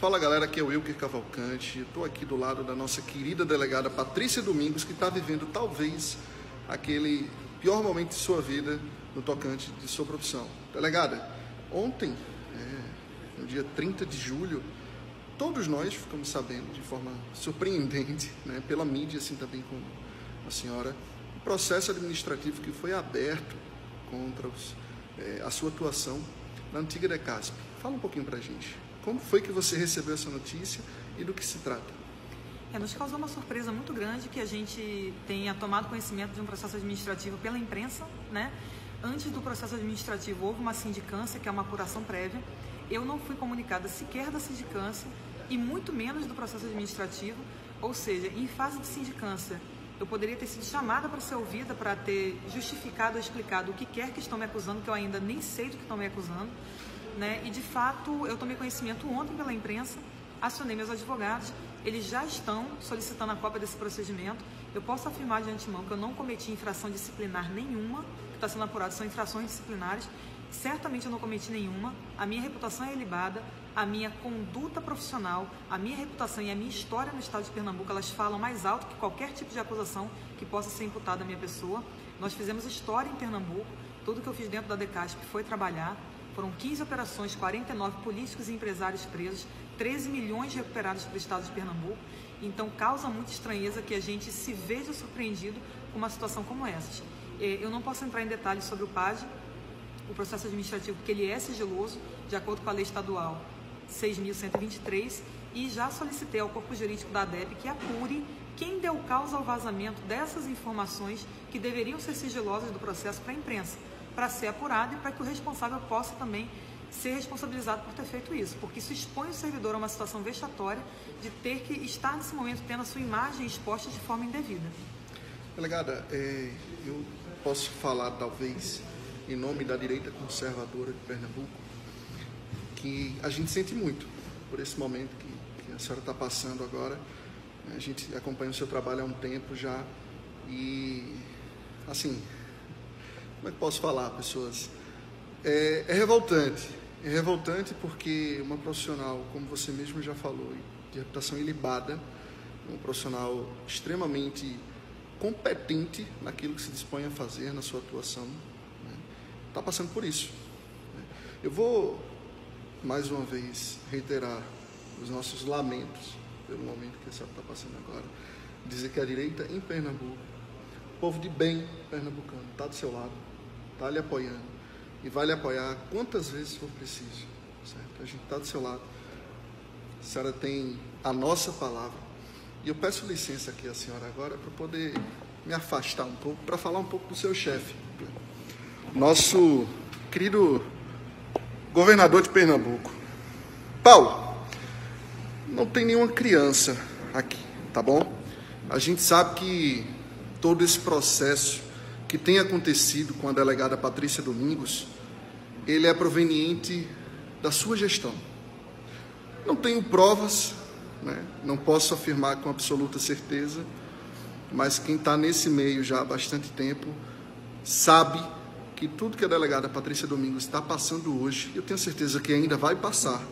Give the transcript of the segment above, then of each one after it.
Fala galera, aqui é o Wilker Cavalcante. Estou aqui do lado da nossa querida delegada Patrícia Domingos, que está vivendo talvez aquele pior momento de sua vida no tocante de sua profissão. Delegada, ontem, é, no dia 30 de julho, todos nós ficamos sabendo de forma surpreendente, né, pela mídia, assim também como a senhora, o processo administrativo que foi aberto contra os, é, a sua atuação na antiga Decasp. Fala um pouquinho para a gente. Como foi que você recebeu essa notícia e do que se trata? É, nos causou uma surpresa muito grande que a gente tenha tomado conhecimento de um processo administrativo pela imprensa, né? Antes do processo administrativo houve uma sindicância, que é uma apuração prévia. Eu não fui comunicada sequer da sindicância e muito menos do processo administrativo, ou seja, em fase de sindicância, eu poderia ter sido chamada para ser ouvida, para ter justificado explicado o que quer que estão me acusando, que eu ainda nem sei do que estão me acusando. Né? E de fato, eu tomei conhecimento ontem pela imprensa, acionei meus advogados, eles já estão solicitando a cópia desse procedimento. Eu posso afirmar de antemão que eu não cometi infração disciplinar nenhuma, que está sendo apurado são infrações disciplinares. Certamente eu não cometi nenhuma. A minha reputação é ilibada, a minha conduta profissional, a minha reputação e a minha história no estado de Pernambuco, elas falam mais alto que qualquer tipo de acusação que possa ser imputada à minha pessoa. Nós fizemos história em Pernambuco, tudo que eu fiz dentro da DECASP foi trabalhar. Foram 15 operações, 49 políticos e empresários presos, 13 milhões recuperados para o estado de Pernambuco. Então, causa muita estranheza que a gente se veja surpreendido com uma situação como essa. É, eu não posso entrar em detalhes sobre o PAD, o processo administrativo, porque ele é sigiloso, de acordo com a lei estadual 6.123, e já solicitei ao corpo jurídico da ADEP que apure quem deu causa ao vazamento dessas informações que deveriam ser sigilosas do processo para a imprensa para ser apurado e para que o responsável possa também ser responsabilizado por ter feito isso, porque isso expõe o servidor a uma situação vexatória de ter que estar nesse momento tendo a sua imagem exposta de forma indevida. Delegada, é, eu posso falar talvez em nome da direita conservadora de Pernambuco que a gente sente muito por esse momento que, que a senhora está passando agora. A gente acompanha o seu trabalho há um tempo já e assim como é que posso falar, pessoas? É, é revoltante. É revoltante porque uma profissional, como você mesmo já falou, de reputação ilibada, um profissional extremamente competente naquilo que se dispõe a fazer na sua atuação, está né? Tá passando por isso. Né? Eu vou, mais uma vez, reiterar os nossos lamentos pelo momento que a está passando agora, dizer que a direita em Pernambuco, povo de bem pernambucano, está do seu lado, está lhe apoiando e vai lhe apoiar quantas vezes for preciso. Certo? A gente está do seu lado. A senhora tem a nossa palavra. E eu peço licença aqui à senhora agora para poder me afastar um pouco, para falar um pouco do seu chefe. Nosso querido governador de Pernambuco. Paulo, não tem nenhuma criança aqui, tá bom? A gente sabe que todo esse processo que tem acontecido com a delegada Patrícia Domingos, ele é proveniente da sua gestão. Não tenho provas, né? não posso afirmar com absoluta certeza, mas quem está nesse meio já há bastante tempo sabe que tudo que a delegada Patrícia Domingos está passando hoje, eu tenho certeza que ainda vai passar,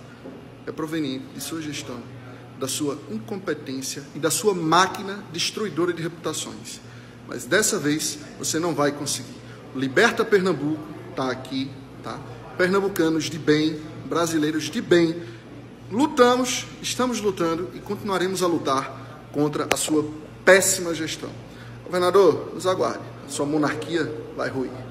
é proveniente de sua gestão, da sua incompetência e da sua máquina destruidora de reputações. Mas dessa vez você não vai conseguir. Liberta Pernambuco está aqui, tá? Pernambucanos de bem, brasileiros de bem, lutamos, estamos lutando e continuaremos a lutar contra a sua péssima gestão. Governador, nos aguarde. Sua monarquia vai ruir.